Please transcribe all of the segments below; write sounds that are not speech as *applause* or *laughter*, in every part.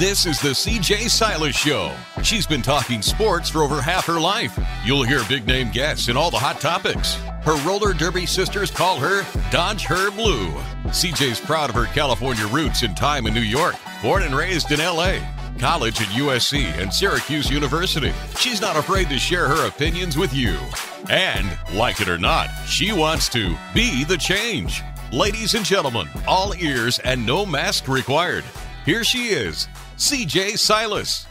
This is the CJ Silas Show. She's been talking sports for over half her life. You'll hear big name guests and all the hot topics. Her roller derby sisters call her Dodge Her Blue. CJ's proud of her California roots and time in New York. Born and raised in LA. College at USC and Syracuse University. She's not afraid to share her opinions with you. And, like it or not, she wants to be the change. Ladies and gentlemen, all ears and no mask required. Here she is, CJ Silas.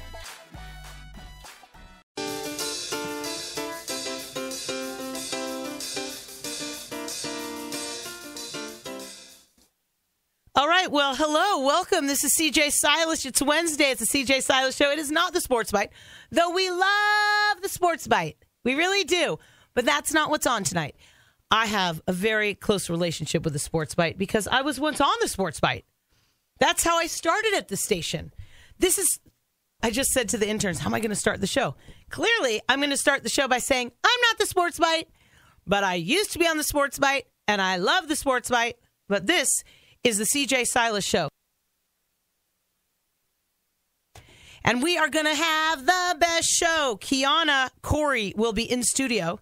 All right. Well, hello. Welcome. This is CJ Silas. It's Wednesday. It's the CJ Silas Show. It is not the Sports Bite, though we love the Sports Bite. We really do. But that's not what's on tonight. I have a very close relationship with the Sports Bite because I was once on the Sports Bite. That's how I started at the station. This is, I just said to the interns, how am I going to start the show? Clearly, I'm going to start the show by saying, I'm not the Sports Bite, but I used to be on the Sports Bite and I love the Sports Bite. But this is the CJ Silas Show. And we are going to have the best show. Kianah Corey will be in studio.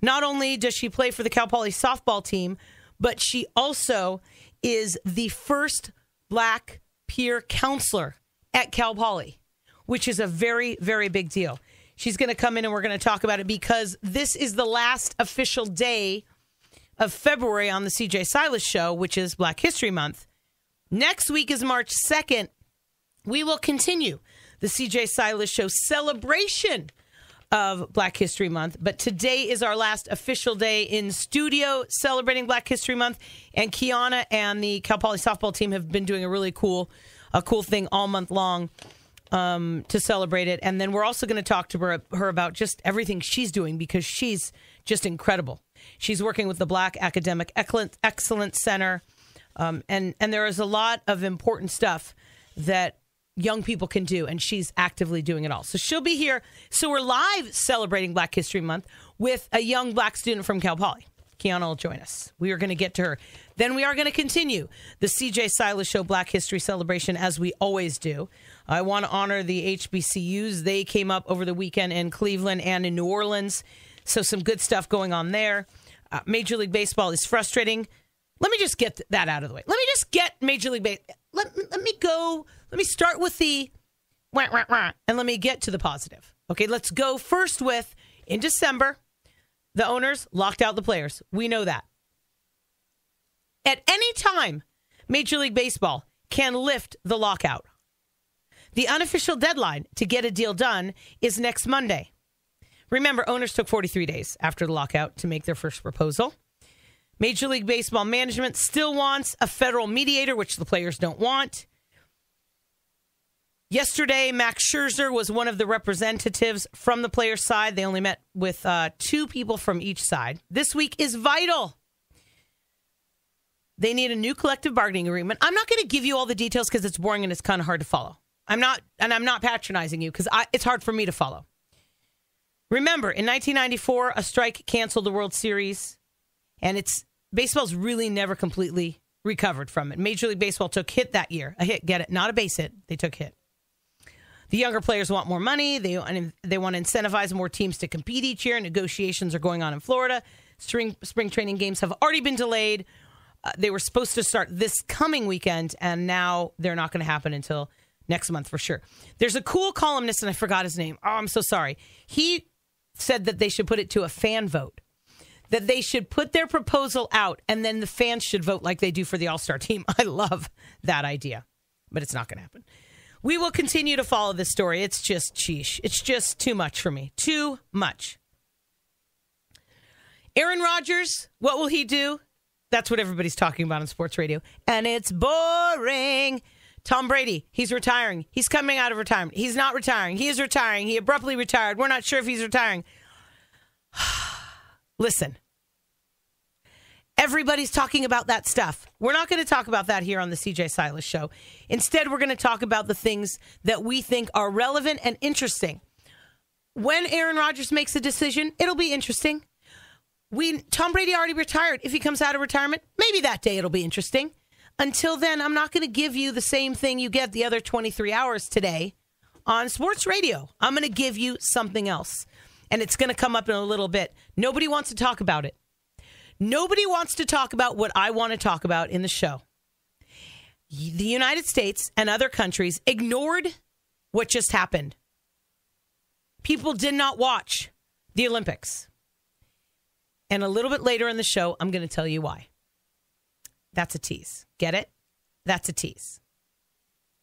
Not only does she play for the Cal Poly softball team, but she also is the first black peer counselor at Cal Poly, which is a very, very big deal. She's going to come in and we're going to talk about it because this is the last official day of February on the CJ Silas show, which is Black History Month. Next week is March 2nd. We will continue the CJ Silas show celebration of Black History Month. But today is our last official day in studio celebrating Black History Month. And Kianah and the Cal Poly softball team have been doing a really cool, a cool thing all month long um, to celebrate it. And then we're also going to talk to her, her about just everything she's doing because she's just incredible. She's working with the Black Academic Excellence Center. Um, and, and there is a lot of important stuff that young people can do, and she's actively doing it all. So she'll be here. So we're live celebrating Black History Month with a young black student from Cal Poly. Kianah will join us. We are going to get to her. Then we are going to continue the CJ Silas Show Black History Celebration as we always do. I want to honor the HBCUs. They came up over the weekend in Cleveland and in New Orleans. So some good stuff going on there. Uh, Major League Baseball is frustrating. Let me just get that out of the way. Let me just get Major League Baseball. Let, let me go. Let me start with the wah, wah, wah, and let me get to the positive. Okay, let's go first with in December, the owners locked out the players. We know that. At any time, Major League Baseball can lift the lockout. The unofficial deadline to get a deal done is next Monday. Remember, owners took 43 days after the lockout to make their first proposal. Major League Baseball management still wants a federal mediator, which the players don't want. Yesterday, Max Scherzer was one of the representatives from the players' side. They only met with uh, two people from each side. This week is vital. They need a new collective bargaining agreement. I'm not going to give you all the details because it's boring and it's kind of hard to follow. I'm not, and I'm not patronizing you because it's hard for me to follow. Remember, in 1994, a strike canceled the World Series, and it's baseball's really never completely recovered from it. Major League Baseball took hit that year, a hit, get it, not a base hit. They took hit. The younger players want more money. They they want to incentivize more teams to compete each year. Negotiations are going on in Florida. Spring spring training games have already been delayed. Uh, they were supposed to start this coming weekend, and now they're not going to happen until next month for sure. There's a cool columnist, and I forgot his name. Oh, I'm so sorry. He said that they should put it to a fan vote. That they should put their proposal out and then the fans should vote like they do for the All Star team. *laughs* I love that idea, but it's not going to happen. We will continue to follow this story. It's just cheesh. It's just too much for me. Too much. Aaron Rodgers, what will he do? That's what everybody's talking about on sports radio. And it's boring. Tom Brady, he's retiring. He's coming out of retirement. He's not retiring. He is retiring. He abruptly retired. We're not sure if he's retiring. *sighs* Listen, everybody's talking about that stuff. We're not going to talk about that here on the CJ Silas show. Instead, we're going to talk about the things that we think are relevant and interesting. When Aaron Rodgers makes a decision, it'll be interesting. We Tom Brady already retired. If he comes out of retirement, maybe that day it'll be interesting. until then, I'm not going to give you the same thing you get the other 23 hours today on sports radio. I'm going to give you something else. And it's going to come up in a little bit. Nobody wants to talk about it. Nobody wants to talk about what I want to talk about in the show. The United States and other countries ignored what just happened. People did not watch the Olympics. And a little bit later in the show, I'm going to tell you why. That's a tease. Get it? That's a tease.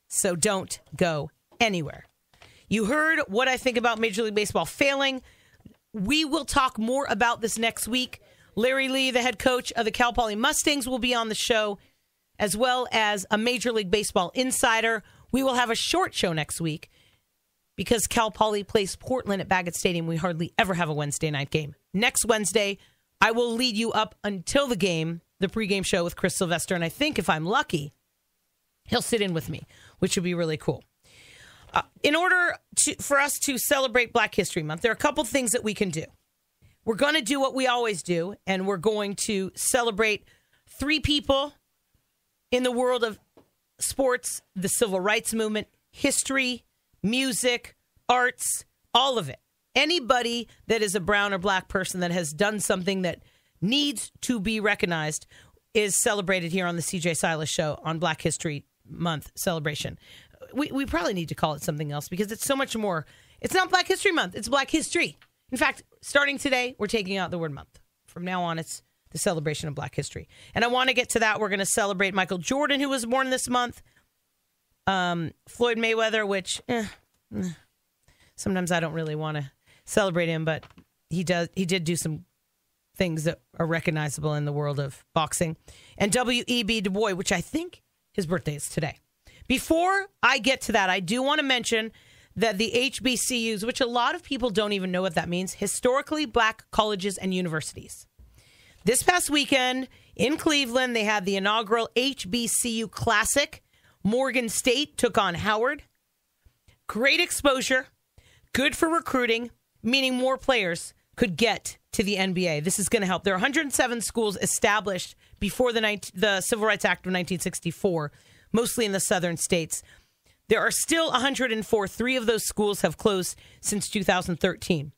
So don't go anywhere. You heard what I think about Major League Baseball failing. We will talk more about this next week. Larry Lee, the head coach of the Cal Poly Mustangs, will be on the show, as well as a Major League Baseball insider. We will have a short show next week because Cal Poly plays Portland at Baggett Stadium. We hardly ever have a Wednesday night game. Next Wednesday, I will lead you up until the game, the pregame show with Chris Sylvester. And I think if I'm lucky, he'll sit in with me, which would be really cool. Uh, in order to, for us to celebrate Black History Month, there are a couple things that we can do. We're going to do what we always do, and we're going to celebrate three people in the world of sports, the civil rights movement, history, music, arts, all of it. Anybody that is a brown or black person that has done something that needs to be recognized is celebrated here on the CJ Silas Show on Black History Month celebration. We, we probably need to call it something else because it's so much more. It's not Black History Month, it's Black History. In fact, starting today, we're taking out the word month. From now on, it's the celebration of Black history. And I want to get to that. We're going to celebrate Michael Jordan, who was born this month, um, Floyd Mayweather, which eh, eh, sometimes I don't really want to celebrate him, but he does. He did do some things that are recognizable in the world of boxing, and W.E.B. Du Bois, which I think his birthday is today. Before I get to that, I do want to mention that the HBCUs, which a lot of people don't even know what that means, historically black colleges and universities. This past weekend in Cleveland, they had the inaugural HBCU Classic. Morgan State took on Howard. Great exposure, good for recruiting, meaning more players could get to the NBA. This is going to help. There are 107 schools established before the, 19, the Civil Rights Act of 1964, mostly in the southern states. There are still 104. Three of those schools have closed since 2013.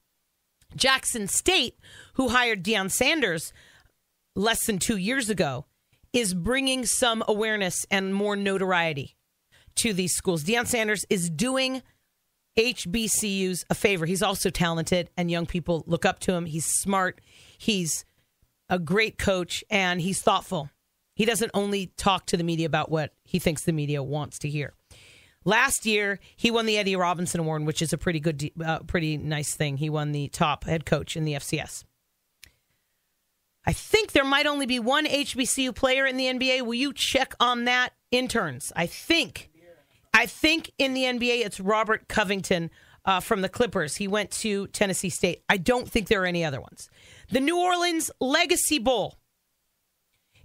Jackson State, who hired Deion Sanders less than two years ago, is bringing some awareness and more notoriety to these schools. Deion Sanders is doing HBCUs a favor. He's also talented, and young people look up to him. He's smart. He's a great coach, and he's thoughtful. He doesn't only talk to the media about what he thinks the media wants to hear. Last year, he won the Eddie Robinson Award, which is a pretty good, uh, pretty nice thing. He won the top head coach in the FCS. I think there might only be one HBCU player in the NBA. Will you check on that, interns? I think, I think in the NBA it's Robert Covington uh, from the Clippers. He went to Tennessee State. I don't think there are any other ones. The New Orleans Legacy Bowl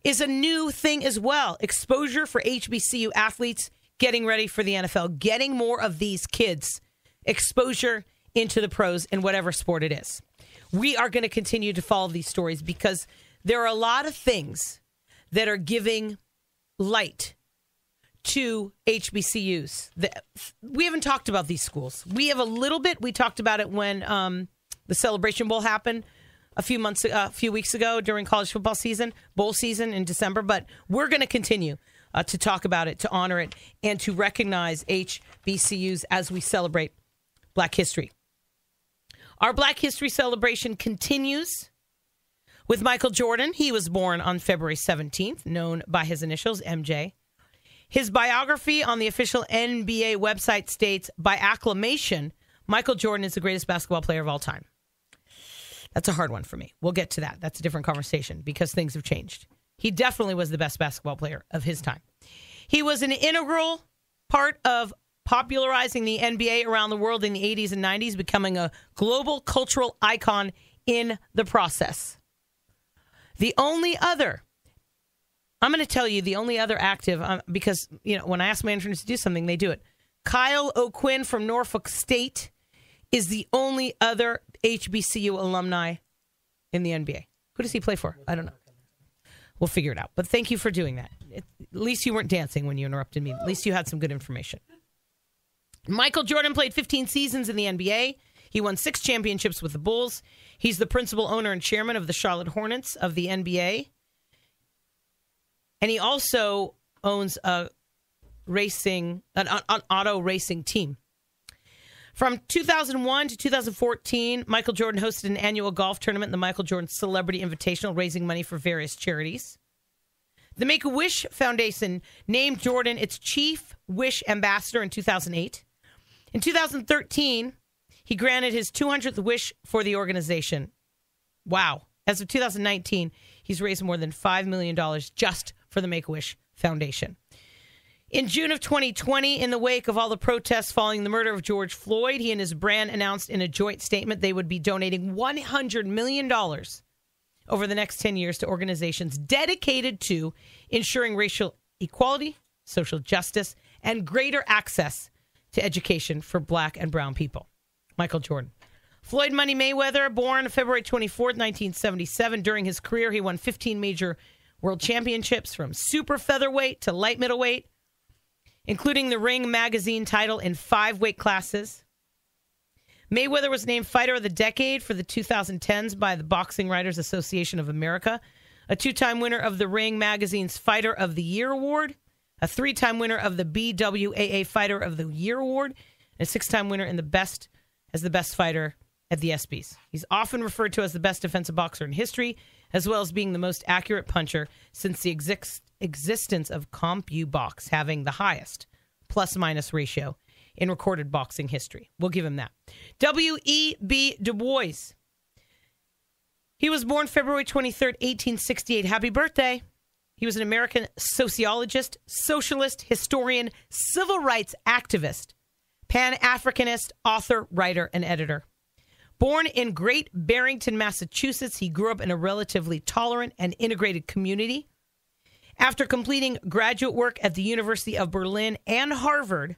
is a new thing as well. Exposure for HBCU athletes getting ready for the NFL, getting more of these kids exposure into the pros in whatever sport it is. We are going to continue to follow these stories because there are a lot of things that are giving light to HBCUs. We haven't talked about these schools. We have a little bit. We talked about it when um, the Celebration Bowl happened a few months, uh, a few weeks ago during college football season, bowl season in December. But we're going to continue uh, to talk about it, to honor it, and to recognize HBCUs as we celebrate Black History. Our Black History celebration continues with Michael Jordan. He was born on February 17th, known by his initials, MJ. His biography on the official NBA website states by acclamation, Michael Jordan is the greatest basketball player of all time. That's a hard one for me. We'll get to that. That's a different conversation because things have changed. He definitely was the best basketball player of his time. He was an integral part of popularizing the NBA around the world in the 80s and 90s, becoming a global cultural icon in the process. The only other, I'm going to tell you the only other active, um, because, you know, when I ask managers to do something, they do it. Kyle O'Quinn from Norfolk State is the only other HBCU alumni in the NBA. Who does he play for? I don't know. We'll figure it out. But thank you for doing that. at least you weren't dancing when you interrupted me. At least you had some good information. Michael Jordan played 15 seasons in the NBA. He won six championships with the Bulls. He's the principal owner and chairman of the Charlotte Hornets of the NBA. And he also owns a racing, an, an auto racing team. From 2001 to 2014, Michael Jordan hosted an annual golf tournament, the Michael Jordan Celebrity Invitational, raising money for various charities. The Make a Wish Foundation named Jordan its chief wish ambassador in 2008. In 2013, he granted his 200th wish for the organization. Wow. As of 2019, he's raised more than $5 million just for the Make a Wish Foundation. In June of 2020, in the wake of all the protests following the murder of George Floyd, he and his brand announced in a joint statement they would be donating $100 million over the next 10 years to organizations dedicated to ensuring racial equality, social justice, and greater access to education for black and brown people. Michael Jordan. Floyd Money Mayweather, born February 24, 1977. During his career, he won 15 major world championships from super featherweight to light middleweight, including the Ring Magazine title in five weight classes. Mayweather was named Fighter of the Decade for the 2010s by the Boxing Writers Association of America, a two time winner of the Ring Magazine's Fighter of the Year Award, a three time winner of the BWAA Fighter of the Year Award, and a six time winner in the best as the best fighter at the ESPYs. He's often referred to as the best defensive boxer in history, as well as being the most accurate puncher since the exist- existence of CompuBox, having the highest plus minus ratio in recorded boxing history. We'll give him that. W.E.B. Du Bois. He was born February 23rd, 1868. Happy birthday. He was an American sociologist, socialist, historian, civil rights activist, Pan Africanist, author, writer, and editor. Born in Great Barrington, Massachusetts, he grew up in a relatively tolerant and integrated community. After completing graduate work at the University of Berlin and Harvard,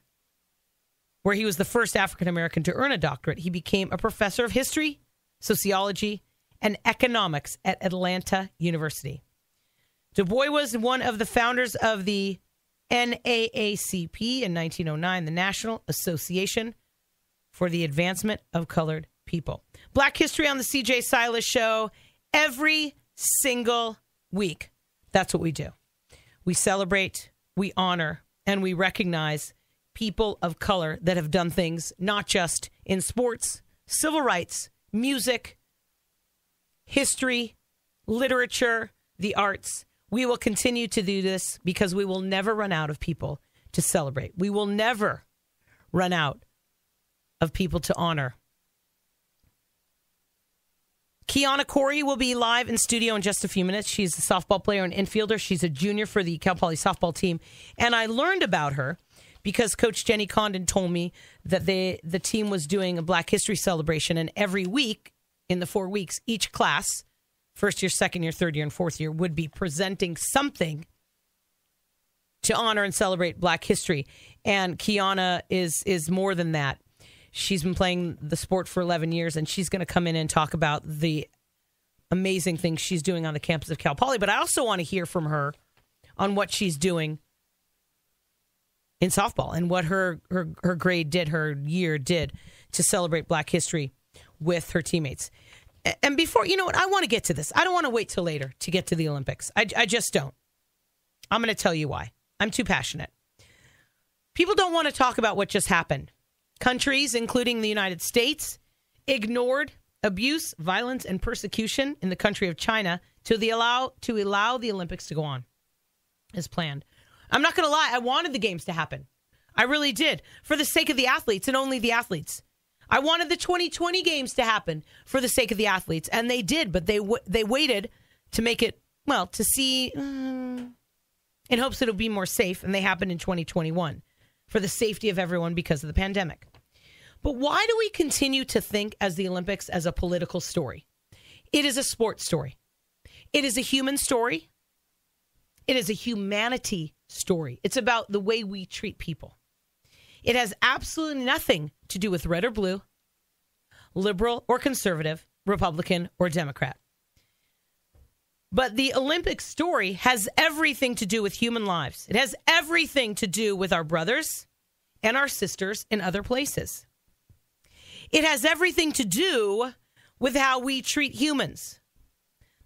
where he was the first African American to earn a doctorate, he became a professor of history, sociology, and economics at Atlanta University. Du Bois was one of the founders of the NAACP in 1909, the National Association for the Advancement of Colored People. Black History on the CJ Silas Show every single week. That's what we do. We celebrate, we honor, and we recognize people of color that have done things not just in sports, civil rights, music, history, literature, the arts. We will continue to do this because we will never run out of people to celebrate. We will never run out of people to honor. Kianah Corey will be live in studio in just a few minutes. She's a softball player and infielder. She's a junior for the Cal Poly softball team. And I learned about her because Coach Jenny Condon told me that they, the team was doing a Black History celebration. And every week, in the four weeks, each class first year, second year, third year, and fourth year would be presenting something to honor and celebrate Black history. And Kianah is is more than that. She's been playing the sport for 11 years, and she's going to come in and talk about the amazing things she's doing on the campus of Cal Poly. But I also want to hear from her on what she's doing in softball and what her her her grade did, her year did to celebrate Black history with her teammates and before you know what, I want to get to this. I don't want to wait till later to get to the Olympics. I, I just don't. I'm going to tell you why. I'm too passionate. People don't want to talk about what just happened. Countries, including the United States, ignored abuse, violence, and persecution in the country of China to the allow to allow the Olympics to go on as planned. I'm not going to lie. I wanted the games to happen. I really did for the sake of the athletes and only the athletes. I wanted the 2020 games to happen for the sake of the athletes, and they did, but they w- they waited to make it well to see um, in hopes it'll be more safe, and they happened in 2021 for the safety of everyone because of the pandemic. But why do we continue to think as the Olympics as a political story? It is a sports story. It is a human story. It is a humanity story. It's about the way we treat people. It has absolutely nothing to do with red or blue, liberal or conservative, Republican or Democrat. But the Olympic story has everything to do with human lives. It has everything to do with our brothers and our sisters in other places. It has everything to do with how we treat humans.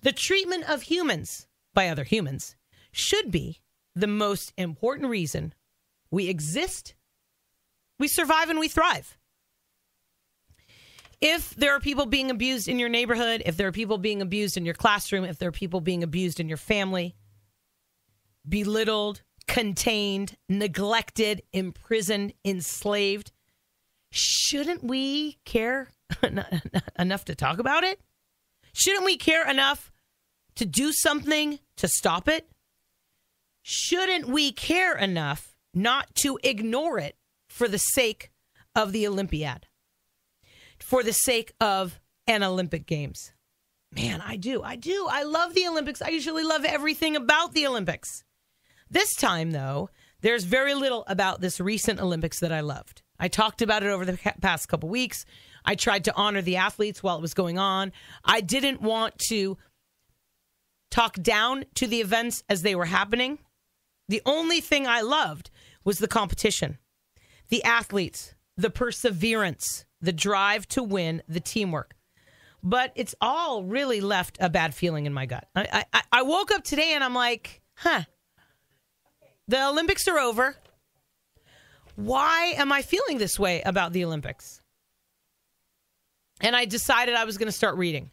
The treatment of humans by other humans should be the most important reason we exist, we survive, and we thrive. If there are people being abused in your neighborhood, if there are people being abused in your classroom, if there are people being abused in your family, belittled, contained, neglected, imprisoned, enslaved, shouldn't we care *laughs* enough to talk about it? Shouldn't we care enough to do something to stop it? Shouldn't we care enough not to ignore it for the sake of the Olympiad? For the sake of an Olympic Games? Man, I do. I do. I love the Olympics. I usually love everything about the Olympics. This time, though, there's very little about this recent Olympics that I loved. I talked about it over the past couple weeks. I tried to honor the athletes while it was going on. I didn't want to talk down to the events as they were happening. The only thing I loved was the competition, the athletes, the perseverance, the drive to win, the teamwork. But it's all really left a bad feeling in my gut. I, I, I woke up today and I'm like, huh, the Olympics are over why am I feeling this way about the Olympics? And I decided I was going to start reading.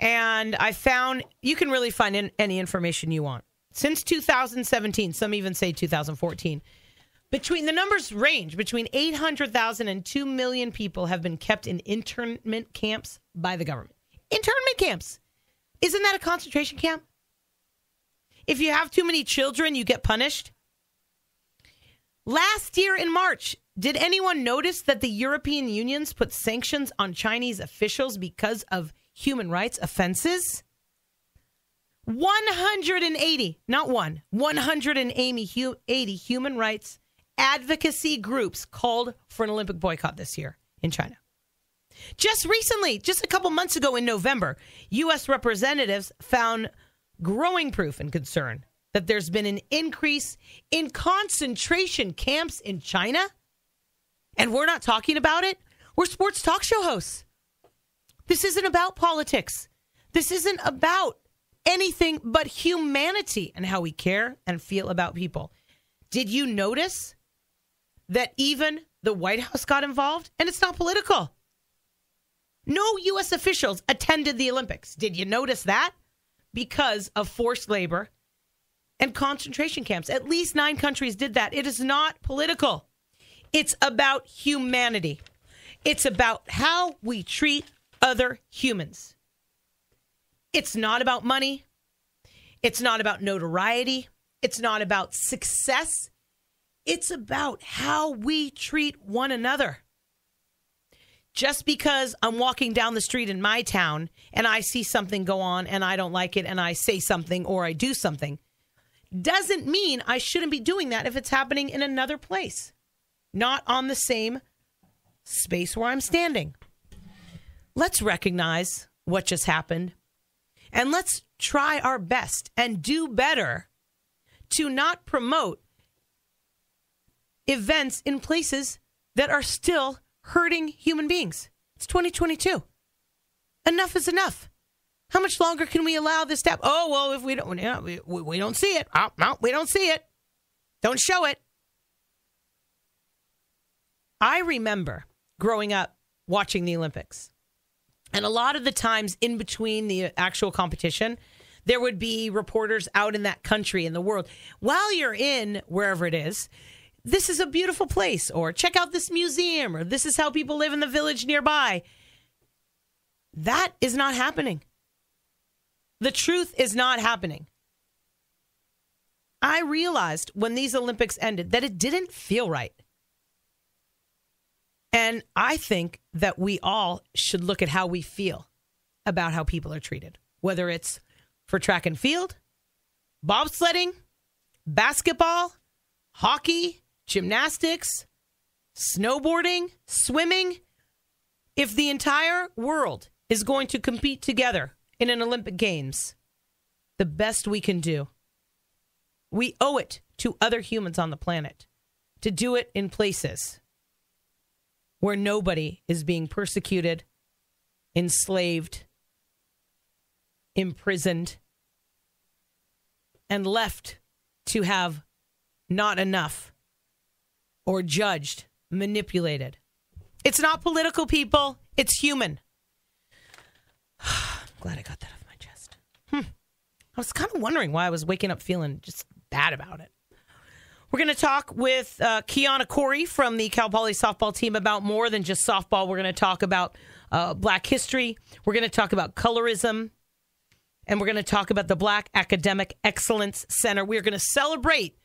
And I found you can really find in, any information you want. Since 2017, some even say 2014, between the numbers range between 800,000 and 2 million people have been kept in internment camps by the government. Internment camps. Isn't that a concentration camp? If you have too many children, you get punished. Last year in March, did anyone notice that the European Unions put sanctions on Chinese officials because of human rights offenses? 180, not one, 180 human rights advocacy groups called for an Olympic boycott this year in China. Just recently, just a couple months ago in November, U.S. representatives found growing proof and concern that there's been an increase in concentration camps in China, and we're not talking about it. We're sports talk show hosts. This isn't about politics. This isn't about anything but humanity and how we care and feel about people. Did you notice that even the White House got involved? And it's not political. No U.S. officials attended the Olympics. Did you notice that? Because of forced labor and concentration camps. At least nine countries did that. It is not political, it's about humanity. It's about how we treat other humans. It's not about money. It's not about notoriety. It's not about success. It's about how we treat one another. Just because I'm walking down the street in my town and I see something go on and I don't like it and I say something or I do something doesn't mean I shouldn't be doing that if it's happening in another place, not on the same space where I'm standing. Let's recognize what just happened and let's try our best and do better to not promote events in places that are still hurting human beings. It's 2022. Enough is enough. How much longer can we allow this to happen? Oh, well, if we don't, we, we don't see it. Oh, no, we don't see it. Don't show it. I remember growing up watching the Olympics. And a lot of the times in between the actual competition, there would be reporters out in that country in the world. While you're in wherever it is, this is a beautiful place, or check out this museum, or this is how people live in the village nearby. That is not happening. The truth is not happening. I realized when these Olympics ended that it didn't feel right. And I think that we all should look at how we feel about how people are treated, whether it's for track and field, bobsledding, basketball, hockey, gymnastics, snowboarding, swimming. If the entire world is going to compete together in an Olympic Games, the best we can do. We owe it to other humans on the planet to do it in places where nobody is being persecuted, enslaved, imprisoned, and left to have not enough or judged, manipulated. It's not political, people. It's human. *sighs* I'm Glad I got that off my chest. Hmm. I was kind of wondering why I was waking up feeling just bad about it. We're going to talk with uh, Kianah Corey from the Cal Poly softball team about more than just softball. We're going to talk about uh, Black history. We're going to talk about colorism. And we're going to talk about the Black Academic Excellence Center. We're going to celebrate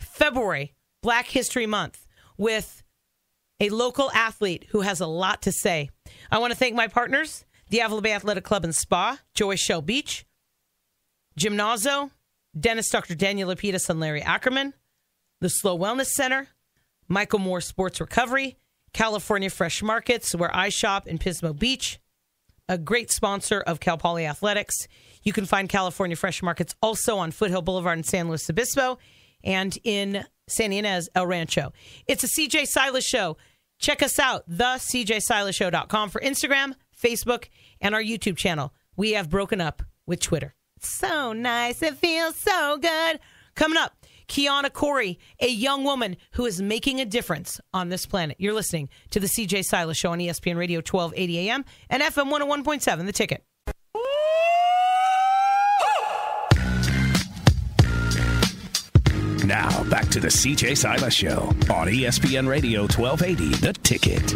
February, Black History Month, with a local athlete who has a lot to say. I want to thank my partners, the Bay Athletic Club and Spa, Joy Shell Beach, Gymnazo, Dennis Dr. Daniel Lapidus and Larry Ackerman, the Slow Wellness Center, Michael Moore Sports Recovery, California Fresh Markets, where I shop in Pismo Beach, a great sponsor of Cal Poly Athletics. You can find California Fresh Markets also on Foothill Boulevard in San Luis Obispo and in San Ynez El Rancho. It's a CJ Silas show. Check us out, thecjsilasshow.com for Instagram, Facebook, and our YouTube channel. We have broken up with Twitter. So nice. It feels so good. Coming up, Kianah Corey, a young woman who is making a difference on this planet. You're listening to the CJ Silas Show on ESPN Radio 1280 AM and FM 101.7, The Ticket. Back to the CJ Silas Show on ESPN Radio 1280, The Ticket.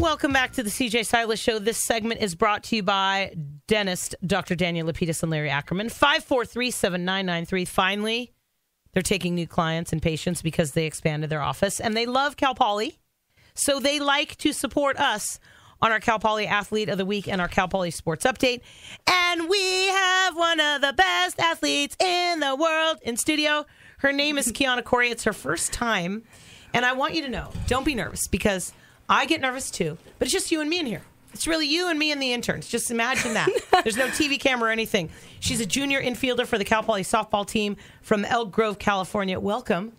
Welcome back to the CJ Silas Show. This segment is brought to you by dentist Dr. Daniel Lapidus and Larry Ackerman. 543 7993. Finally, they're taking new clients and patients because they expanded their office and they love Cal Poly. So they like to support us on our Cal Poly Athlete of the Week and our Cal Poly Sports Update. And we have one of the best athletes in the world in studio. Her name is Kianah Corey. It's her first time. And I want you to know don't be nervous because I get nervous too, but it's just you and me in here. It's really you and me and the interns. Just imagine that. *laughs* There's no TV camera or anything. She's a junior infielder for the Cal Poly softball team from Elk Grove, California. Welcome.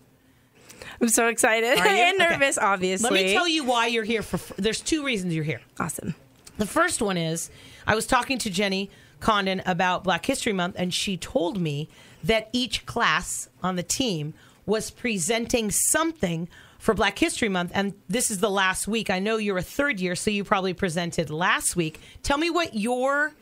I'm so excited *laughs* and Okay. nervous, obviously. Let me tell you why you're here. For there's two reasons you're here. Awesome. The first one is I was talking to Jenny Condon about Black History Month, and she told me that each class on the team was presenting something for Black History Month, and this is the last week. I know you're a third year, so you probably presented last week. Tell me what your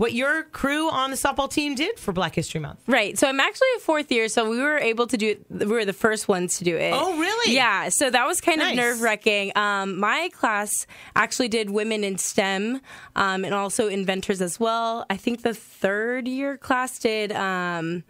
what your crew on the softball team did for Black History Month. Right. So I'm actually a fourth year, so we were able to do it. We were the first ones to do it. Oh, really? Yeah. So that was kind Nice. of nerve wracking. Um, my class actually did women in STEM um, and also inventors as well. I think the third year class did. Um,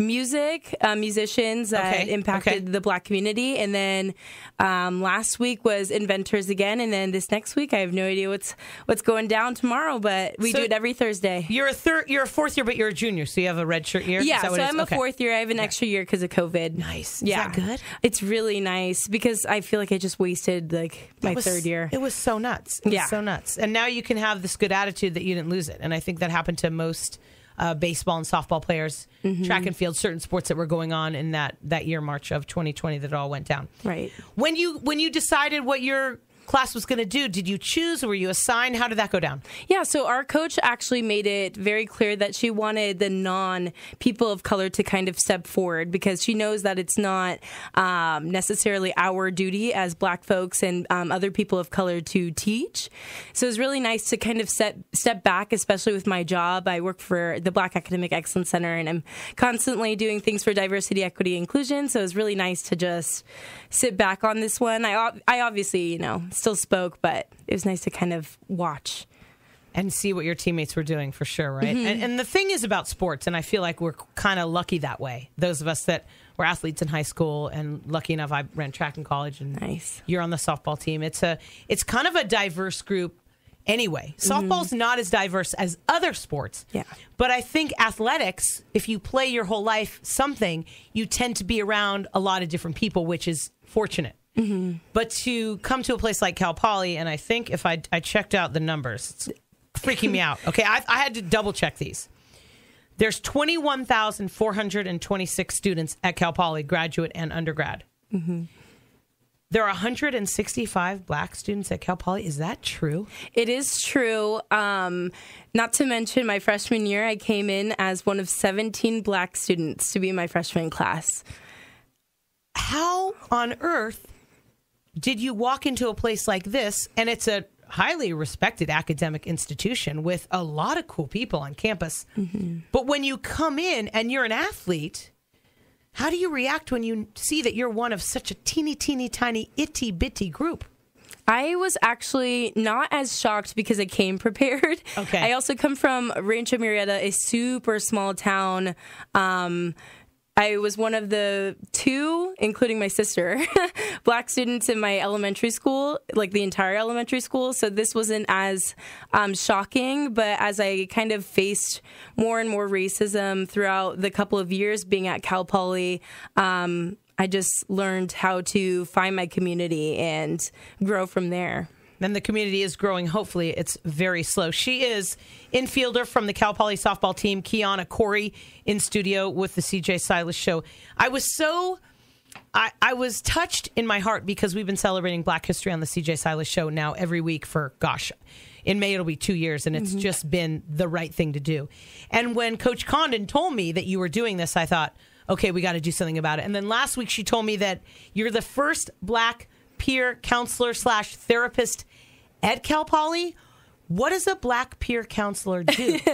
Music, uh, musicians that Okay, impacted okay. the black community, and then um, last week was inventors again, and then this next week I have no idea what's what's going down tomorrow, but we So- do it every Thursday. You're a third, you're a fourth year, but you're a junior, so you have a red shirt year. Yeah, so what it is? I'm a Okay. fourth year. I have an extra year because of COVID. Nice. Is Yeah, that good? It's really nice because I feel like I just wasted like my was- third year. It was so nuts. It was Yeah. so nuts. And now you can have this good attitude that you didn't lose it. And I think that happened to most uh, baseball and softball players, Mm-hmm. track and field, certain sports that were going on in that that year March of 2020 that it all went down. Right. When you when you decided what your class was going to do, did you choose? Were you assigned? How did that go down? Yeah, so our coach actually made it very clear that she wanted the non people of color to kind of step forward because she knows that it's not um, necessarily our duty as black folks and um, other people of color to teach. So it was really nice to kind of step step back, especially with my job. I work for the Black Academic Excellence Center and I'm constantly doing things for diversity, equity, inclusion. So it was really nice to just sit back on this one. I I obviously, you know, still spoke, but it was nice to kind of watch. and see what your teammates were doing for sure, right? Mm-hmm. And, and the thing is about sports, and I feel like we're kind of lucky that way. Those of us that were athletes in high school, and lucky enough, I ran track in college, and Nice. you're on the softball team. It's a, it's kind of a diverse group. Anyway, softball's not as diverse as other sports. Mm-hmm. Yeah. But I think athletics, if you play your whole life something, you tend to be around a lot of different people, which is fortunate. But to come to a place like Cal Poly, and I think if I, I checked out the numbers, it's freaking me out. Okay, I, I had to double check these. There's 21,426 students at Cal Poly, graduate and undergrad. There are 165 black students at Cal Poly. Is that true? It is true. Um, not to mention, my freshman year, I came in as one of 17 black students to be in my freshman class. How on earth did you walk into a place like this? And it's a highly respected academic institution with a lot of cool people on campus. But when you come in and you're an athlete, how do you react when you see that you're one of such a teeny, teeny, tiny, itty bitty group? I was actually not as shocked because I came *laughs* prepared. Okay. I also come from Rancho Murieta, a super small town. Um, I was one of the two, including my sister, *laughs* black students in my elementary school, like the entire elementary school. So this wasn't as um, shocking. But as I kind of faced more and more racism throughout the couple of years being at Cal Poly, um, I just learned how to find my community and grow from there. Then the community is growing. Hopefully, it's very slow. She is infielder from the Cal Poly softball team, Kianah Corey, in studio with the CJ Silas Show. I was so. I, I was touched in my heart because we've been celebrating Black History on the CJ Silas Show now every week for, gosh, in May it'll be two years, and it's mm-hmm. just been the right thing to do. And when Coach Condon told me that you were doing this, I thought, okay, we got to do something about it. And then last week she told me that you're the first Black peer counselor slash therapist at Cal Poly. What does a Black peer counselor do? *laughs*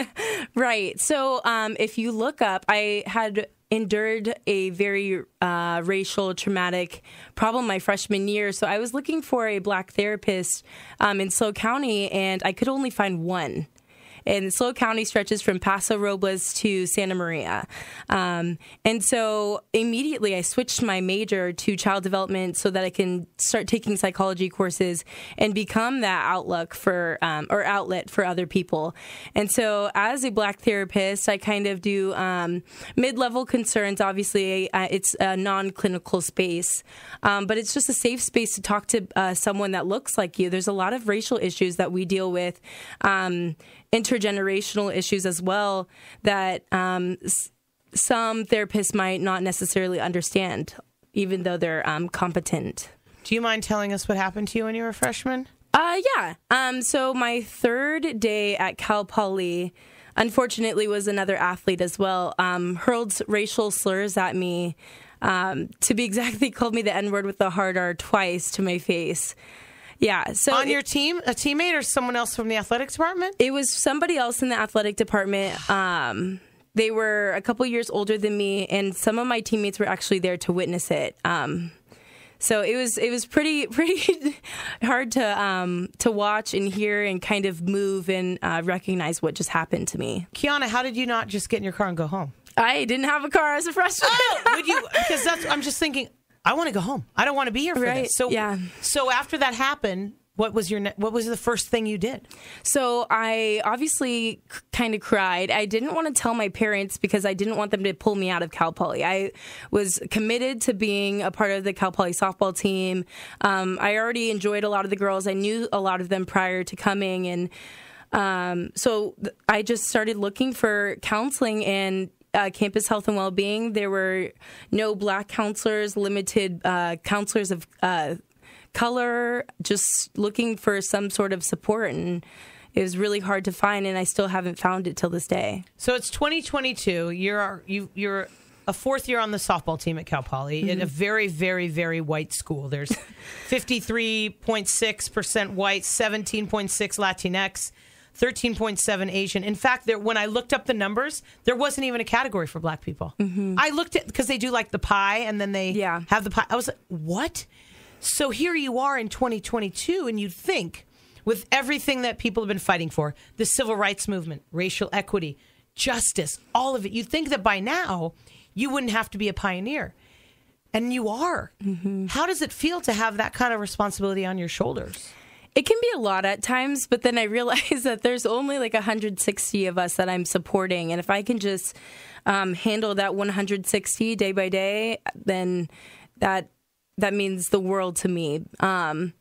Right. So um, if you look up, I had endured a very uh, racial traumatic problem my freshman year. So I was looking for a black therapist um, in SLO County, and I could only find one. And SLO County stretches from Paso Robles to Santa Maria. Um, and so immediately I switched my major to child development so that I can start taking psychology courses and become that outlook for, um, or outlet for other people. And so as a black therapist, I kind of do um, mid level concerns. Obviously, uh, it's a non clinical space, um, but it's just a safe space to talk to uh, someone that looks like you. There's a lot of racial issues that we deal with. Um, intergenerational issues as well that um, s- some therapists might not necessarily understand, even though they're um, competent. do you mind telling us what happened to you when you were a freshman? Uh, yeah. Um, so my third day at Cal Poly, unfortunately, was another athlete as well. Um, hurled racial slurs at me. Um, to be exact, they *laughs* called me the N word with the hard R twice to my face. Yeah. So On it- your team, a teammate or someone else from the athletics department? it was somebody else in the athletic department. Um, they were a couple years older than me, and some of my teammates were actually there to witness it. Um, so it was it was pretty *laughs* pretty hard to um, to watch and hear and kind of move and uh, recognize what just happened to me. Kianah, how did you not just get in your car and go home? I didn't have a car as a freshman. Would you? Because that's. I'm just thinking. I want to go home. I don't want to be here for Right, this. So yeah. So after that happened, what was your ne- what was the first thing you did? So I obviously kind of cried. I didn't want to tell my parents because I didn't want them to pull me out of Cal Poly. I was committed to being a part of the Cal Poly softball team. Um, I already enjoyed a lot of the girls. I knew a lot of them prior to coming, and um, so th- I just started looking for counseling and. Uh, campus health and well-being. There were no black counselors, limited uh, counselors of uh, color, just looking for some sort of support. And it was really hard to find, and I still haven't found it till this day. So it's 2022. You're you you're a fourth year on the softball team at Cal Poly in a very very very white school. There's *laughs* 53.6 percent white, 17.6 Latinx. 13.7 Asian. In fact, there when I looked up the numbers, there wasn't even a category for black people. Mm-hmm. I looked at because they do like the pie and then they Yeah. have the pie. I was like, what? So here you are in 2022, and you'd think with everything that people have been fighting for the civil rights movement, racial equity, justice, all of it you'd think that by now you wouldn't have to be a pioneer. And you are. Mm-hmm. How does it feel to have that kind of responsibility on your shoulders? It can be a lot at times, but then I realize *laughs* that there's only like 160 of us that I'm supporting, and if I can just um, handle that 160 day by day, then that that means the world to me. Um,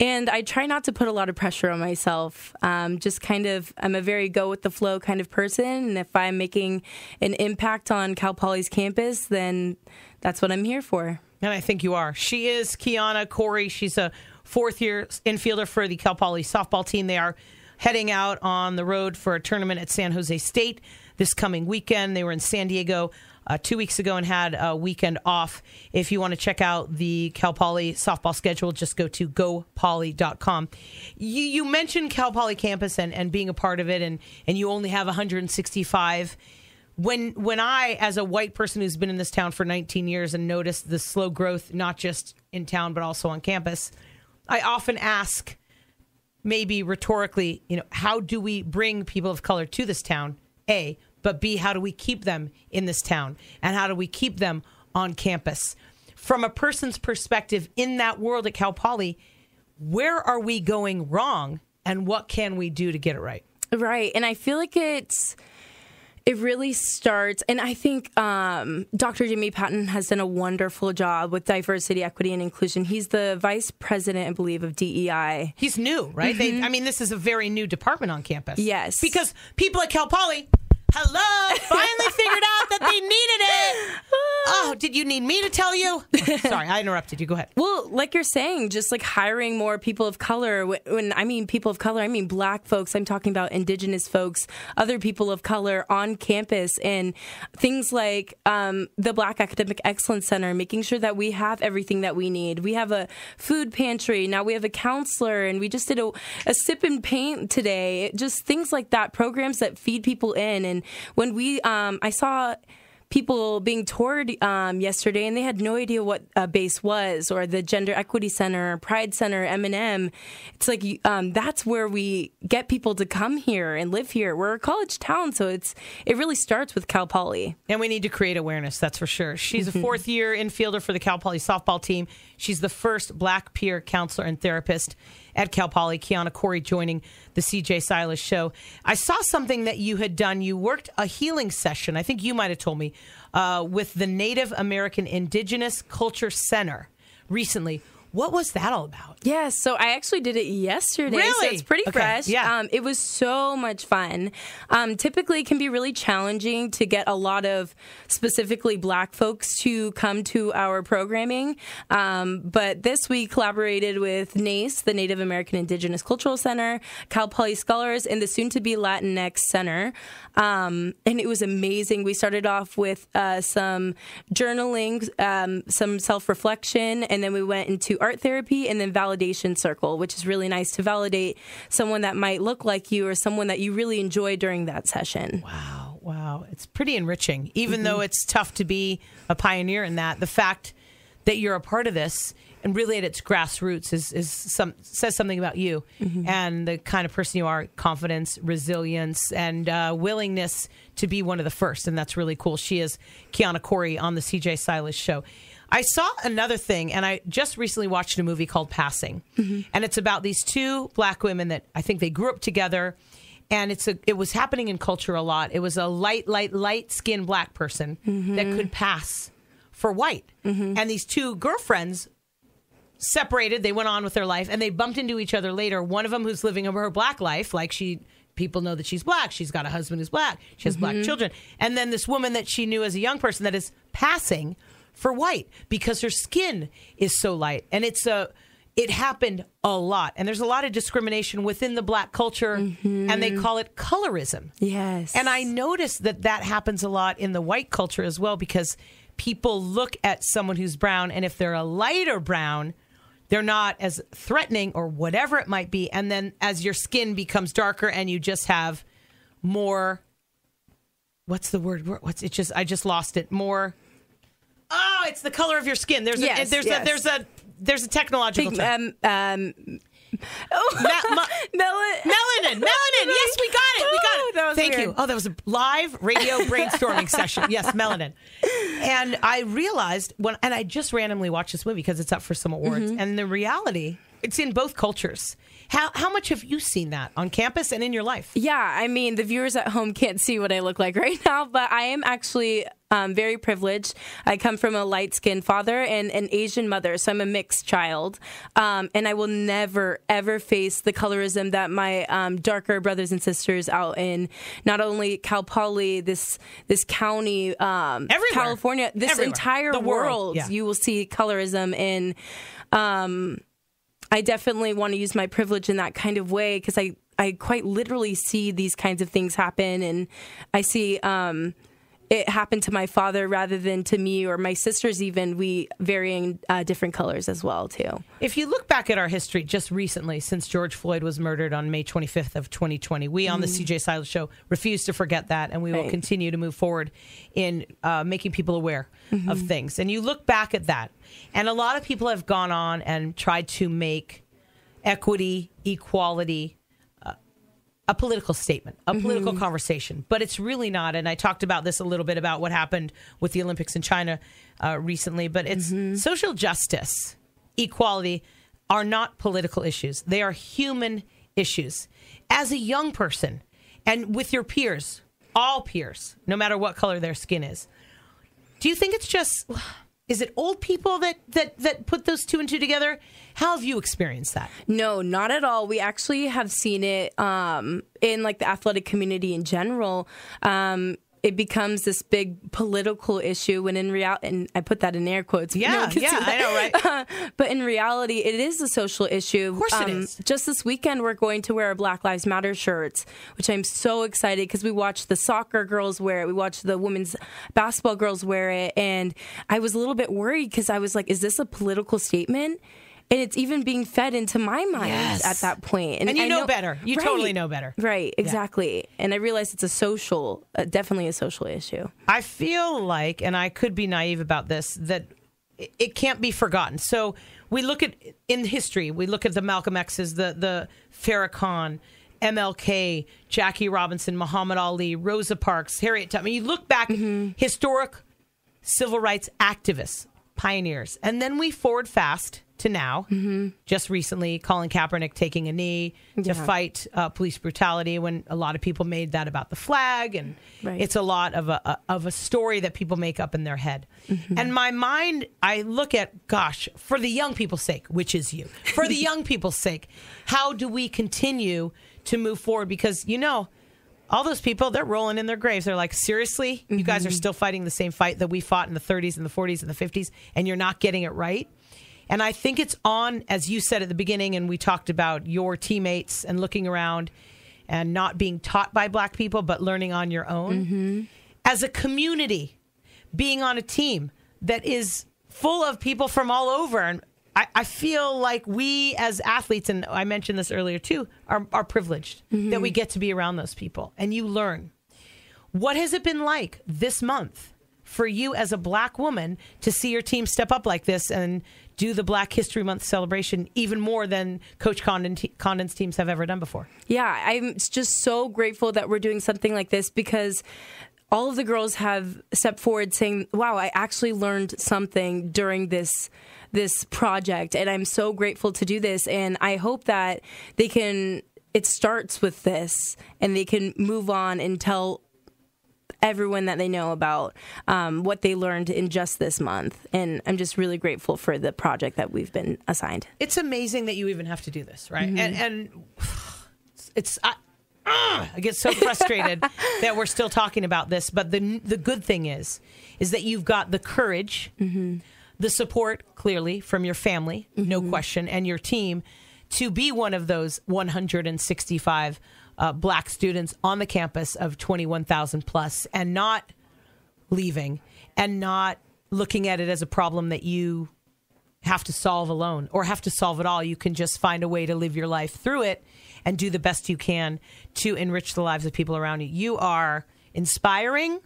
And I try not to put a lot of pressure on myself. Um, just kind of, I'm a very go with the flow kind of person. And if I'm making an impact on Cal Poly's campus, then that's what I'm here for. And I think you are. She is Kianah Corey. She's a fourth year infielder for the Cal Poly softball team. They are heading out on the road for a tournament at San Jose State this coming weekend. They were in San Diego uh, two weeks ago and had a weekend off. If you want to check out the Cal Poly softball schedule, just go to gopoly.com. You, you mentioned Cal Poly campus and, and being a part of it, and, and you only have 165 when when I, as a white person who's been in this town for 19 years and noticed the slow growth, not just in town but also on campus, I often ask, maybe rhetorically, you know, how do we bring people of color to this town? A, but B, how do we keep them in this town, and how do we keep them on campus? From a person's perspective in that world at Cal Poly, where are we going wrong, and what can we do to get it right? Right, and I feel like it's it really starts, and I think um, Dr. Jimmy Patton has done a wonderful job with diversity, equity, and inclusion. He's the vice president, I believe, of DEI. He's new, right? They, I mean, this is a very new department on campus. Yes. Because people at Cal Poly, hello, *laughs* finally figured out that they needed it. *laughs* Oh, did you need me to tell you? *laughs* Sorry, I interrupted you. Go ahead. Well, like you're saying, just like hiring more people of color. When, when I mean people of color, I mean black folks. I'm talking about indigenous folks, other people of color on campus, and things like um, the Black Academic Excellence Center, making sure that we have everything that we need. We have a food pantry. Now we have a counselor, and we just did a, a sip and paint today. Just things like that, programs that feed people in. And when we, um, I saw people being toured um, yesterday, and they had no idea what a base was, or the Gender Equity Center, Pride Center, M&M. It's like um, that's where we get people to come here and live here. We're a college town, so it's it really starts with Cal Poly. And we need to create awareness, that's for sure. She's a fourth year infielder for the Cal Poly softball team. She's the first black peer counselor and therapist at Cal Poly. Kianah Corey joining the CJ Silas show. I saw something that you had done. You worked a healing session, I think you might have told me, uh, with the Native American Indigenous Culture Center recently. What was that all about? Yes, so I actually did it yesterday. So Really? it's pretty Okay, fresh. yeah. Um, it was so much fun. Um, typically, it can be really challenging to get a lot of specifically black folks to come to our programming. Um, but this we collaborated with NACE, the Native American Indigenous Cultural Center, Cal Poly Scholars, and the soon to be Latinx Center. Um, and it was amazing. We started off with uh, some journaling, um, some self reflection, and then we went into art therapy and then validation circle, which is really nice to validate someone that might look like you or someone that you really enjoy during that session. Wow, wow. It's pretty enriching. Even though it's tough to be a pioneer in that, the fact that you're a part of this and really at its grassroots is, is some says something about you and the kind of person you are confidence resilience and uh, willingness to be one of the first and that's really cool she is kianah corey on the cj silas show i saw another thing and i just recently watched a movie called passing mm-hmm. and it's about these two black women that i think they grew up together and it's a it was happening in culture a lot. It was a light, light, light skinned black person that mm-hmm. could pass for white, mm-hmm. and these two girlfriends separated. They went on with their life, and they bumped into each other later. One of them who's living her black life, like she. People know that she's black. She's got a husband who's black. She has black children. And then this woman that she knew as a young person that is passing for white because her skin is so light. And it's a it happened a lot. And there's a lot of discrimination within the black culture, and they mm-hmm. call it colorism. Yes. And I noticed that that happens a lot in the white culture as well because people look at someone who's brown, and if they're a lighter brown, they're not as threatening or whatever it might be. And then as your skin becomes darker and you just have more, what's the word? What's it just, I just lost it. More, oh, it's the color of your skin. There's Yes, a, there's yes. a, there's a, there's a technological Pig- term. um, um, oh, Ma- ma- Mel- Melanin, melanin. *laughs* Yes, we got it. We got Oh, it. that was Thank weird. you. Oh, that was a live radio *laughs* brainstorming session. Yes, melanin. And I realized when, and I just randomly watched this movie because it's up for some awards. Mm-hmm. And the reality it's in both cultures. How how much have you seen that on campus and in your life? Yeah, I mean, the viewers at home can't see what I look like *laughs* right now, but I am actually um, very privileged. I come from a light skinned father and an Asian mother, so I'm a mixed child. Um, and I will never, ever face the colorism that my um, darker brothers and sisters out in not only Cal Poly, this, this county, um, California, this Everywhere. entire The world, world, yeah. you will see colorism in. I definitely want to use my privilege in that kind of way because I, I quite literally see these kinds of things happen, and I see um, it happen to my father rather than to me or my sisters. Even we varying uh, different colors as well too. If you look back at our history just recently, since George Floyd was murdered on May 25th of 2020, we on the CJ Silas Show refuse to forget that, and we will Mm-hmm. Right. continue to move forward in uh, making people aware Mm-hmm. of things. And you look back at that, and a lot of people have gone on and tried to make equity, equality, uh, a political statement, a political conversation, but it's really not. And I talked about this a little bit about what happened with the Olympics in China uh, recently, but it's social justice, equality are not political issues. They are human issues. As a young person and with your peers, all peers, no matter what color their skin is, do you think it's just is it old people that that that put those two and two together? How have you experienced that? No, not at all. We actually have seen it um, in like the athletic community in general. Um, it becomes this big political issue when in reality, and I put that in air quotes. but no Yeah, yeah. I know, right? *laughs* Uh, but in reality, it is a social issue. Of course it um, is. Just this weekend, we're going to wear our Black Lives Matter shirts, which I'm so excited because we watched the soccer girls wear it. We watched the women's basketball girls wear it. And I was a little bit worried because I was like, is this a political statement? And it's even being fed into my mind Yes. at that point. And you I know better. You totally know better. Right, exactly. And I realize it's a social, uh, definitely a social issue. I feel like, and I could be naive about this, that it- can't be forgotten. So we look at in history, we look at the Malcolm X's, the the Farrakhan, MLK, Jackie Robinson, Muhammad Ali, Rosa Parks, Harriet Tubman. You look back, historic civil rights activists, pioneers, and then we forward fast to now. Mm-hmm. Just recently, Colin Kaepernick taking a knee to fight uh, police brutality. When a lot of people made that about the flag, and Right. it's a lot of a, of a story that people make up in their head. Mm-hmm. And my mind, I look at, gosh, for the young people's sake, which is you, for the *laughs* young people's sake, how do we continue to move forward? Because you know all those people, they're rolling in their graves. They're like, seriously? You guys are mm-hmm. still fighting the same fight that we fought in the 30s and the 40s and the 50s, and you're not getting it right? And I think it's on, as you said at the beginning, and we talked about your teammates and looking around and not being taught by black people, but learning on your own. Mm-hmm. As a community, being on a team that is full of people from all over. And I, I feel like we as athletes, and I mentioned this earlier too, are, are privileged mm-hmm. that we get to be around those people and you learn. What has it been like this month for you as a black woman to see your team step up like this and do the Black History Month celebration even more than Coach Condon, Condon's teams have ever done before? Yeah, I'm just so grateful that we're doing something like this because all of the girls have stepped forward saying, "Wow, I actually learned something during this this project and I'm so grateful to do this and I hope that they can it starts with this and they can move on and tell everyone that they know about um, what they learned in just this month and i'm just really grateful for the project that we've been assigned it's amazing that you even have to do this, right? And and *sighs* it's I, ah, I get so frustrated *laughs* that we're still talking about this. But the the good thing is, is that you've got the courage, the support clearly from your family, no question, and your team to be one of those 165 uh, black students on the campus of 21,000 plus, and not leaving, and not looking at it as a problem that you have to solve alone or have to solve it all. You can just find a way to live your life through it and do the best you can to enrich the lives of people around you. You are inspiring.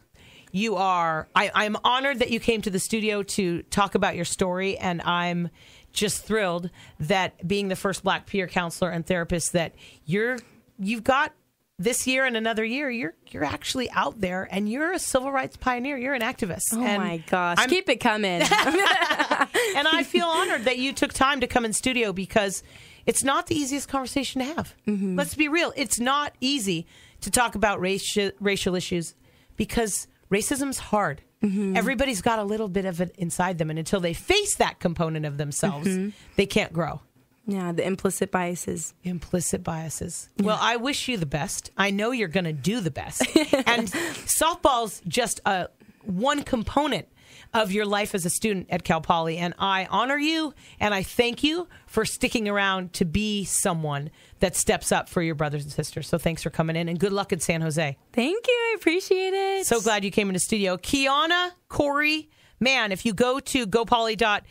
You are, I, I'm honored that you came to the studio to talk about your story, and I'm just thrilled that being the first black peer counselor and therapist that you're, you've got this year and another year, you're you're actually out there and you're a civil rights pioneer. You're an activist. oh And my gosh I'm- keep it coming *laughs* *laughs* and I feel honored that you took time to come in studio because it's not the easiest conversation to have. Mm-hmm. Let's be real. It's not easy to talk about racial racial issues because racism's hard. Mm-hmm. Everybody's got a little bit of it inside them, and until they face that component of themselves, mm-hmm. they can't grow. Yeah, the implicit biases. Implicit biases. Well, I wish you the best. I know you're going to do the best. *laughs* and softball's just a one component of your life as a student at Cal Poly, and I honor you and I thank you for sticking around to be someone that steps up for your brothers and sisters. So thanks for coming in, and good luck in San Jose. Thank you. I appreciate it. So glad you came into studio. Kianah, Corey, man, if you go to gopoly.edu,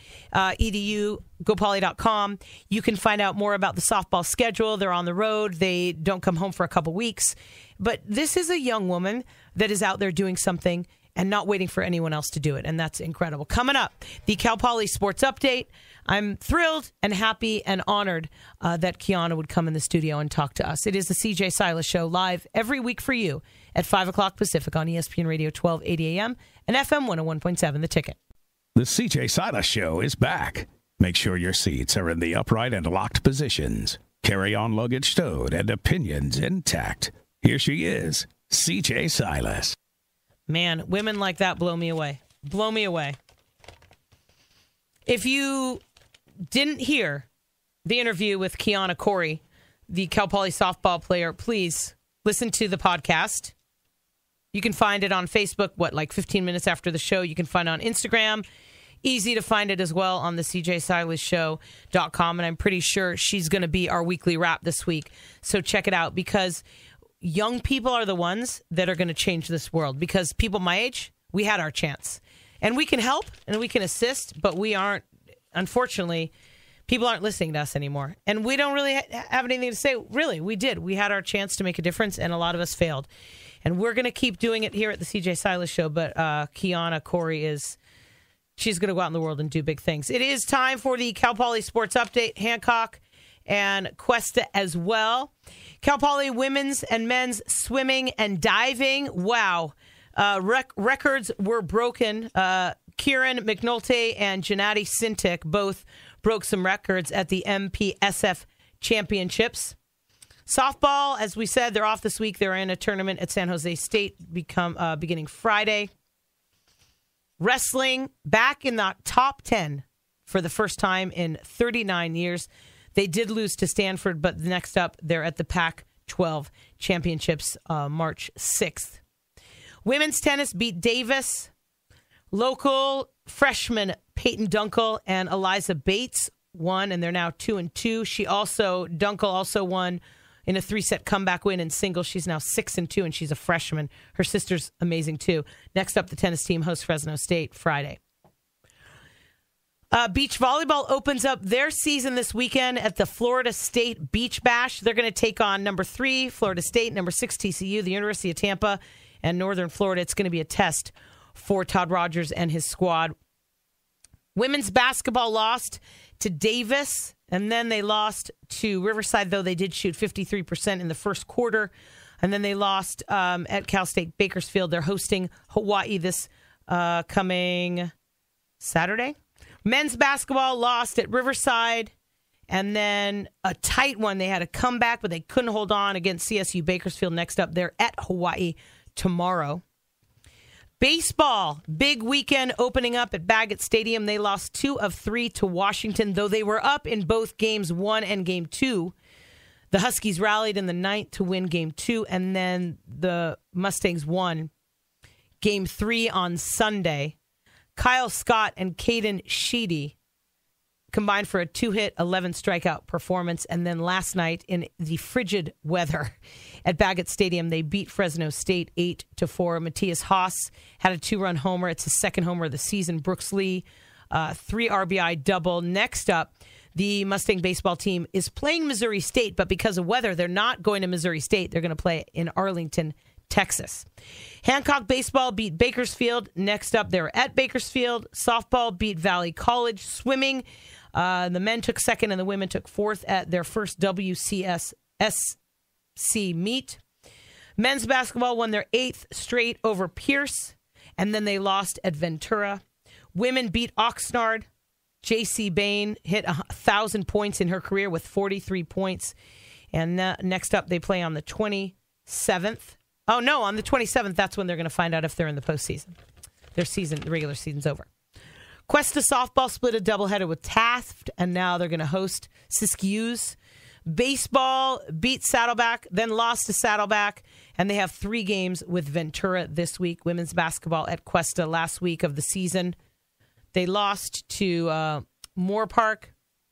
gopoly.com, you can find out more about the softball schedule. They're on the road, they don't come home for a couple weeks. But this is a young woman that is out there doing something and not waiting for anyone else to do it. And that's incredible. Coming up, the Cal Poly Sports Update. I'm thrilled and happy and honored uh, that Kianah would come in the studio and talk to us. It is the CJ Silas Show live every week for you at 5 o'clock Pacific on ESPN Radio 1280 AM and FM 101.7 The Ticket. The CJ Silas Show is back. Make sure your seats are in the upright and locked positions. Carry on luggage stowed and opinions intact. Here she is, CJ Silas. Man, women like that blow me away. Blow me away. If you didn't hear the interview with Kianah Corey, the Cal Poly softball player, please listen to the podcast. You can find it on Facebook, what, like 15 minutes after the show. You can find it on Instagram. Easy to find it as well on the cjsilasshow.com. And I'm pretty sure she's going to be our weekly wrap this week. So check it out because young people are the ones that are going to change this world because people my age, we had our chance. And we can help and we can assist, but we aren't, unfortunately, people aren't listening to us anymore. And we don't really ha- have anything to say. Really, we did. We had our chance to make a difference, and a lot of us failed. And we're going to keep doing it here at the CJ Silas Show. But uh, Kianah Corey is, she's going to go out in the world and do big things. It is time for the Cal Poly Sports Update. Hancock and Cuesta as well. Cal Poly women's and men's swimming and diving. Wow. Uh, rec- records were broken. Uh, Kieran McNulty and Janati Sintik both broke some records at the MPSF Championships. Softball, as we said, they're off this week. They're in a tournament at San Jose State become uh, beginning Friday. Wrestling back in the top 10 for the first time in 39 years. They did lose to Stanford, but next up, they're at the Pac 12 Championships uh, March 6th. Women's tennis beat Davis. Local freshman Peyton Dunkel and Eliza Bates won, and they're now two and two. She also Dunkel also won in a three set comeback win in singles. She's now six and two, and she's a freshman. Her sister's amazing too. Next up, the tennis team hosts Fresno State Friday. Uh, beach volleyball opens up their season this weekend at the Florida State Beach Bash. They're going to take on number three, Florida State, number six, TCU, the University of Tampa, and Northern Florida. It's going to be a test for Todd Rogers and his squad. Women's basketball lost to Davis, and then they lost to Riverside, though they did shoot 53% in the first quarter. And then they lost um, at Cal State Bakersfield. They're hosting Hawaii this uh, coming Saturday. Men's basketball lost at Riverside, and then a tight one. They had a comeback, but they couldn't hold on against CSU Bakersfield. Next up, they're at Hawaii tomorrow. Baseball, big weekend opening up at Baggett Stadium. They lost two of three to Washington, though they were up in both games one and game two. The Huskies rallied in the ninth to win game two, and then the Mustangs won game three on Sunday. Kyle Scott and Caden Sheedy combined for a two hit, 11 strikeout performance. And then last night in the frigid weather *laughs* at Baggett Stadium, they beat Fresno State 8 to 4. Matthias Haas had a two run homer. It's his second homer of the season. Brooks Lee, uh, three RBI double. Next up, the Mustang baseball team is playing Missouri State, but because of weather, they're not going to Missouri State. They're going to play in Arlington, Texas. Hancock baseball beat Bakersfield. Next up, they're at Bakersfield. Softball beat Valley College. Swimming, uh, the men took second and the women took fourth at their first WCS SC meet. Men's basketball won their eighth straight over Pierce, and then they lost at Ventura. Women beat Oxnard J.C. Bain hit a thousand points in her career with 43 points. And uh, next up, they play on the 27th. Oh no, on the 27th, that's when they're going to find out if they're in the postseason. Their season, the regular season's over. Cuesta softball split a doubleheader with Taft, and now they're going to host Siskiyous. Baseball beat Saddleback, then lost to Saddleback, and they have three games with Ventura this week. Women's basketball at Cuesta last week of the season. They lost to uh, Moorpark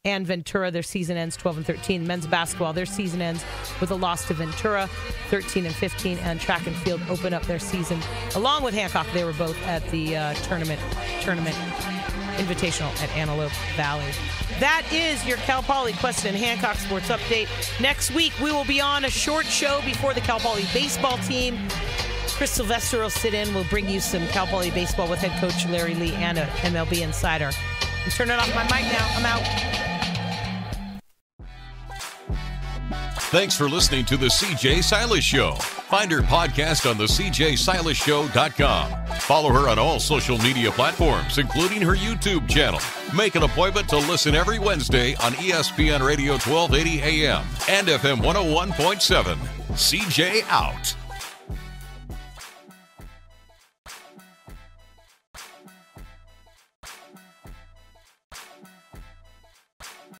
and Ventura. Their season ends 12 and 13. Men's basketball, their season ends with a loss to Ventura, 13 and 15. And track and field open up their season along with Hancock. They were both at the uh, tournament tournament invitational at Antelope Valley. That is your Cal Poly Cuesta and Hancock Sports Update. Next week, we will be on a short show before the Cal Poly baseball team. Chris Sylvester will sit in. We'll bring you some Cal Poly baseball with head coach Larry Lee and a MLB insider. I'm turning off my mic now. I'm out. Thanks for listening to the CJ Silas Show. Find her podcast on the CJSilasShow.com. Follow her on all social media platforms, including her YouTube channel. Make an appointment to listen every Wednesday on ESPN Radio 1280 AM and FM 101.7. CJ out.